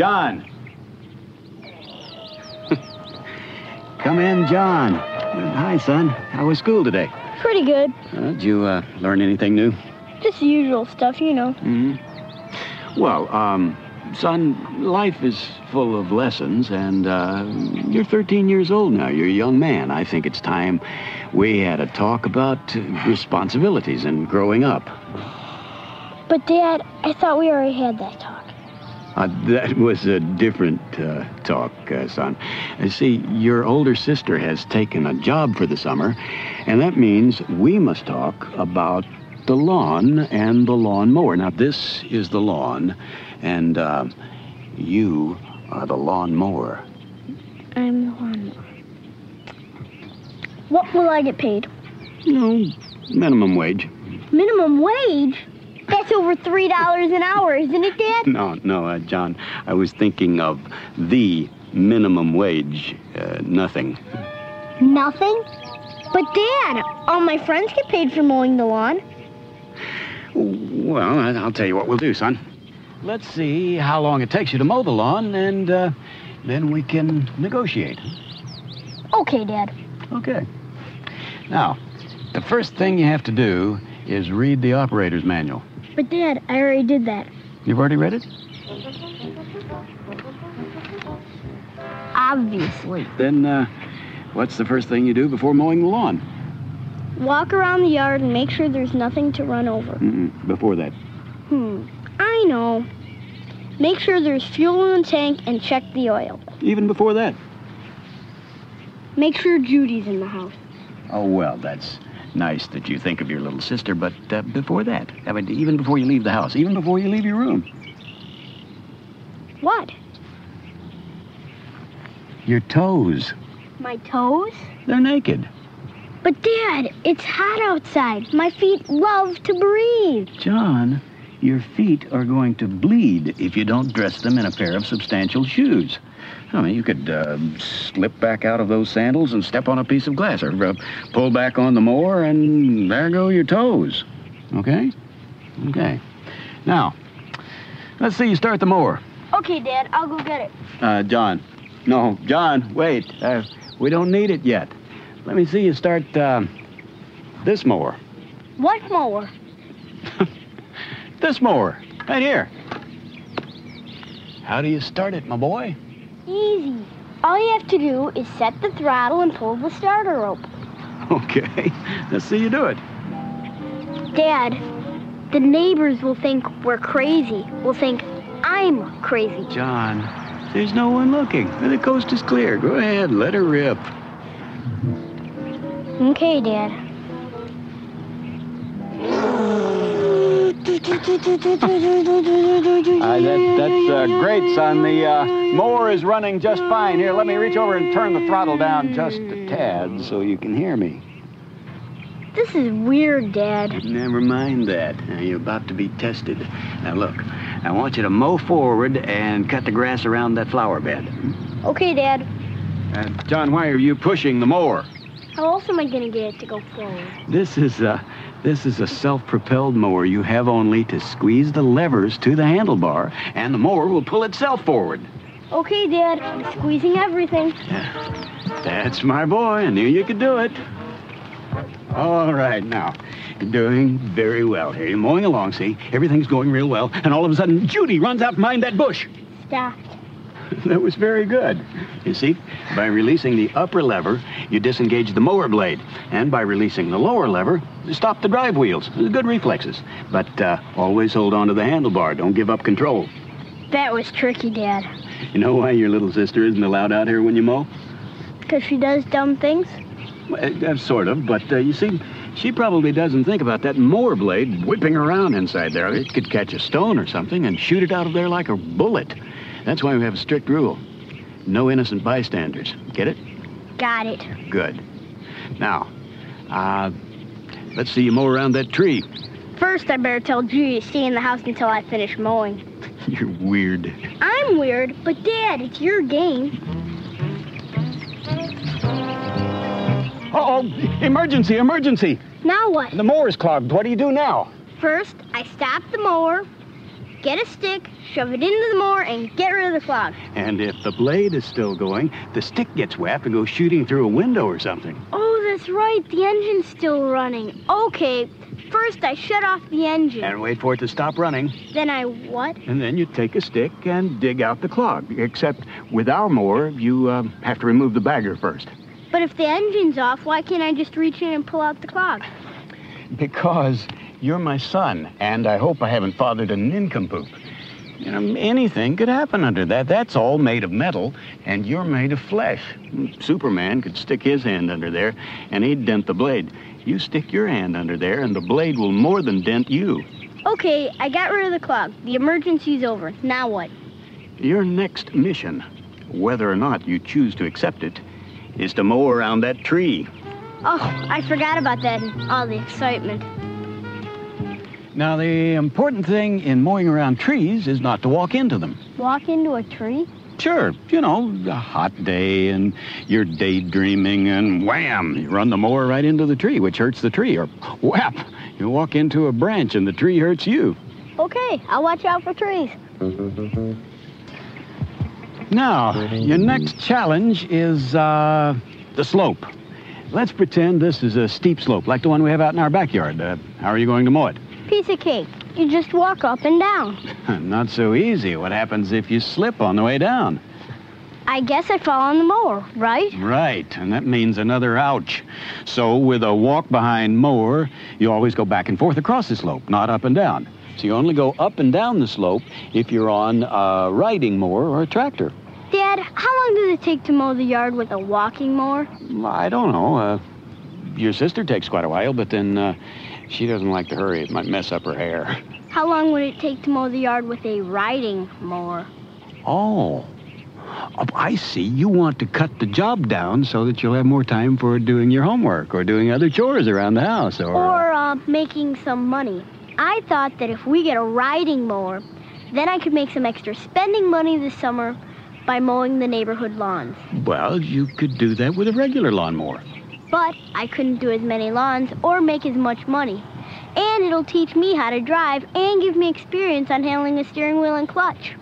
John? John! Come in, John. Hi, son. How was school today? Pretty good. Uh, did you uh, learn anything new? Just usual stuff, you know. hmm Well, um, son, life is full of lessons, and uh, you're 13 years old now. You're a young man. I think it's time we had a talk about uh, responsibilities and growing up. But, Dad, I thought we already had that talk. Uh, that was a different uh, talk, uh, son. Uh, see, your older sister has taken a job for the summer, and that means we must talk about the lawn and the lawn mower. Now, this is the lawn, and uh, you are the lawn mower. I'm the one. What will I get paid? No, minimum wage. Minimum wage? That's over $3 an hour, isn't it, Dad? No, no, uh, John, I was thinking of the minimum wage. Uh, nothing. Nothing? But, Dad, all my friends get paid for mowing the lawn. Well, I'll tell you what we'll do, son. Let's see how long it takes you to mow the lawn, and uh, then we can negotiate. Okay, Dad. Okay. Now, the first thing you have to do is read the operator's manual. But, Dad, I already did that. You've already read it? Obviously. Then, uh, what's the first thing you do before mowing the lawn? Walk around the yard and make sure there's nothing to run over. Mm-mm, before that. Hmm, I know. Make sure there's fuel in the tank and check the oil. Even before that. Make sure Judy's in the house. Oh, well, that's nice that you think of your little sister, but uh, before that, I mean, even before you leave the house, even before you leave your room, What? your toes, My toes? they're naked. But Dad, it's hot outside. My feet love to breathe. John, your feet are going to bleed if you don't dress them in a pair of substantial shoes. I mean, you could uh, slip back out of those sandals and step on a piece of glass, or uh, pull back on the mower, and there go your toes. Okay? Okay. Now, let's see you start the mower. Okay, Dad, I'll go get it. Uh, John. No, John, wait. Uh, we don't need it yet. Let me see you start uh, this mower. What mower? This mower, right here. How do you start it, my boy? Easy. All you have to do is set the throttle and pull the starter rope. Okay, let's see you do it. Dad, the neighbors will think we're crazy. Will think I'm crazy. John, there's no one looking. The coast is clear. Go ahead, let her rip. Okay, Dad. Uh, that, that's uh, great, son. The uh, mower is running just fine. Here, let me reach over and turn the throttle down just a tad so you can hear me. This is weird, Dad. Never mind that. Now, You're about to be tested. Now, look, I want you to mow forward and cut the grass around that flower bed. Okay, Dad. Uh, John, why are you pushing the mower? How else am I gonna get it to go forward? This is a, this is a self-propelled mower. You have only to squeeze the levers to the handlebar, and the mower will pull itself forward. Okay, Dad. I'm squeezing everything. Yeah. That's my boy. I knew you could do it. All right, now, you're doing very well here. You're mowing along, see? Everything's going real well. And all of a sudden, Judy runs out behind that bush. Stop. That was very good. You see, by releasing the upper lever, you disengage the mower blade. And by releasing the lower lever, you stop the drive wheels. Good reflexes. But uh, always hold on to the handlebar. Don't give up control. That was tricky, Dad. You know why your little sister isn't allowed out here when you mow? Because she does dumb things? Well, uh, sort of, but uh, you see, she probably doesn't think about that mower blade whipping around inside there. It could catch a stone or something and shoot it out of there like a bullet. That's why we have a strict rule. No innocent bystanders. Get it? Got it. Good. Now, uh, let's see you mow around that tree. First, I better tell Judy to stay in the house until I finish mowing. You're weird. I'm weird, but Dad, it's your game. Uh-oh, emergency, emergency. Now what? The mower's clogged. What do you do now? First, I stop the mower. get a stick, shove it into the mower, and get rid of the clog. And if the blade is still going, the stick gets whacked and goes shooting through a window or something. Oh, that's right. The engine's still running. Okay, first I shut off the engine. And wait for it to stop running. Then I what? And then you take a stick and dig out the clog. Except with our mower, you uh, have to remove the bagger first. But if the engine's off, why can't I just reach in and pull out the clog? Because you're my son, and I hope I haven't fathered a nincompoop. You know, anything could happen under that. That's all made of metal, and you're made of flesh. Superman could stick his hand under there, and he'd dent the blade. You stick your hand under there, and the blade will more than dent you. Okay, I got rid of the clog. The emergency's over. Now what? Your next mission, whether or not you choose to accept it, is to mow around that tree. Oh, I forgot about that all the excitement. Now, the important thing in mowing around trees is not to walk into them. Walk into a tree? Sure, you know, a hot day and you're daydreaming and wham, you run the mower right into the tree, which hurts the tree. Or whap, you walk into a branch and the tree hurts you. Okay, I'll watch out for trees. Now, your next challenge is uh, the slope. Let's pretend this is a steep slope, like the one we have out in our backyard. Uh, how are you going to mow it? Piece of cake. You just walk up and down. Not so easy. What happens if you slip on the way down? I guess I fall on the mower, right? Right, and that means another ouch. So with a walk behind mower, you always go back and forth across the slope, not up and down. So you only go up and down the slope if you're on a riding mower or a tractor. Dad, how long does it take to mow the yard with a walking mower? I don't know. Uh, your sister takes quite a while, but then uh, she doesn't like to hurry. It might mess up her hair. How long would it take to mow the yard with a riding mower? Oh. Oh, I see. You want to cut the job down so that you'll have more time for doing your homework or doing other chores around the house or... Or uh, making some money. I thought that if we get a riding mower, then I could make some extra spending money this summer by mowing the neighborhood lawns. Well, you could do that with a regular lawnmower. But I couldn't do as many lawns or make as much money. And it'll teach me how to drive and give me experience on handling a steering wheel and clutch.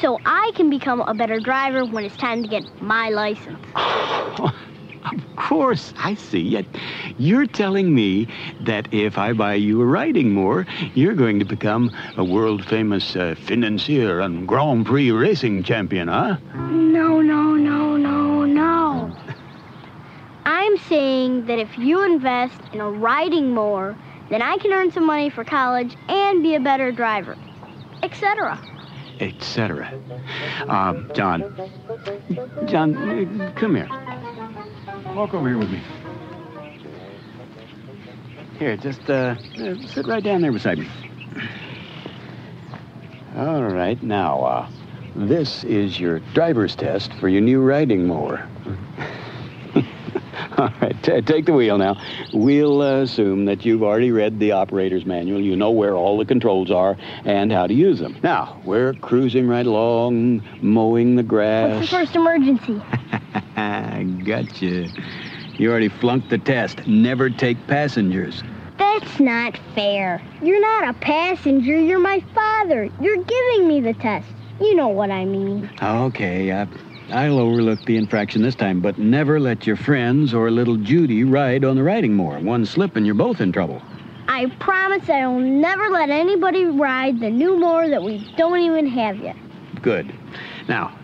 So I can become a better driver when it's time to get my license. Of course, I see. Yet you're telling me that if I buy you a riding mower, you're going to become a world famous uh, financier and Grand Prix racing champion, huh? No, no, no, no. I'm saying that if you invest in a riding mower, then I can earn some money for college and be a better driver, etc. Etc. Uh, John. John, uh, come here. Walk over here with me. Here, just uh, uh, sit right down there beside me. All right, now, uh, this is your driver's test for your new riding mower. All right, t- take the wheel now. We'll uh, assume that you've already read the operator's manual. You know where all the controls are and how to use them. Now, we're cruising right along, mowing the grass. What's the first emergency? gotcha. You already flunked the test. Never take passengers. That's not fair. You're not a passenger, you're my father. You're giving me the test. You know what I mean. Okay, uh, I'll overlook the infraction this time, but never let your friends or little Judy ride on the riding mower. One slip and you're both in trouble. I promise I'll never let anybody ride the new mower that we don't even have yet. Good. Now,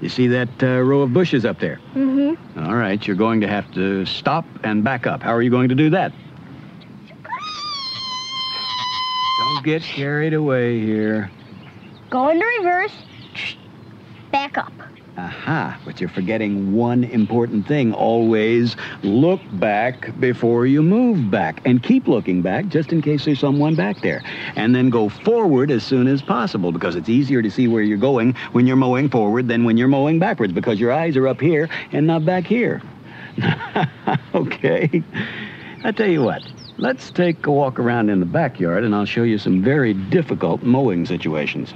you see that uh, row of bushes up there? Mm-hmm. All right, you're going to have to stop and back up. How are you going to do that? Don't get carried away here. Go into reverse. Back up. Aha, but you're forgetting one important thing. Always look back before you move back. And keep looking back just in case there's someone back there. And then go forward as soon as possible because it's easier to see where you're going when you're mowing forward than when you're mowing backwards because your eyes are up here and not back here. okay. I tell you what. Let's take a walk around in the backyard and I'll show you some very difficult mowing situations.